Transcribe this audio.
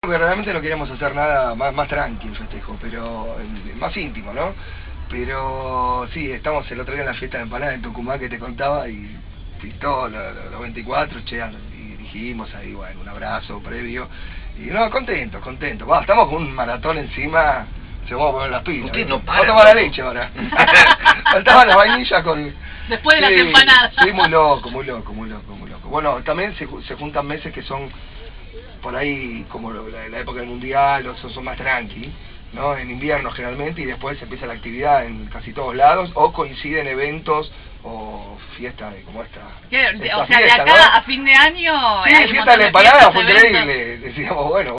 Porque realmente no queríamos hacer nada más, más tranqui el festejo, pero eh, más íntimo, ¿no? Pero sí, estamos el otro día en la fiesta de empanada en Tucumán que te contaba y, y todos los, los 24, che, y dijimos ahí, bueno, un abrazo previo. Y no, contento, contento. Va, estamos con un maratón encima, se vamos a poner las pilas. Usted no para, Vamos a tomar la leche ahora. Faltaba la vainilla con... Después de las Sí, empanadas. Sí, muy loco, muy loco, muy loco, muy loco. Bueno, también se, se juntan meses que son por ahí como la, la época del mundial, o son, son más tranqui, ¿no? En invierno generalmente y después empieza la actividad en casi todos lados o coinciden eventos o fiestas de- como esta. O sea, de fiesta, acá ¿no? a fin de año. Sí, fiesta de la empanada fiestas, fue increíble. Decíamos, bueno,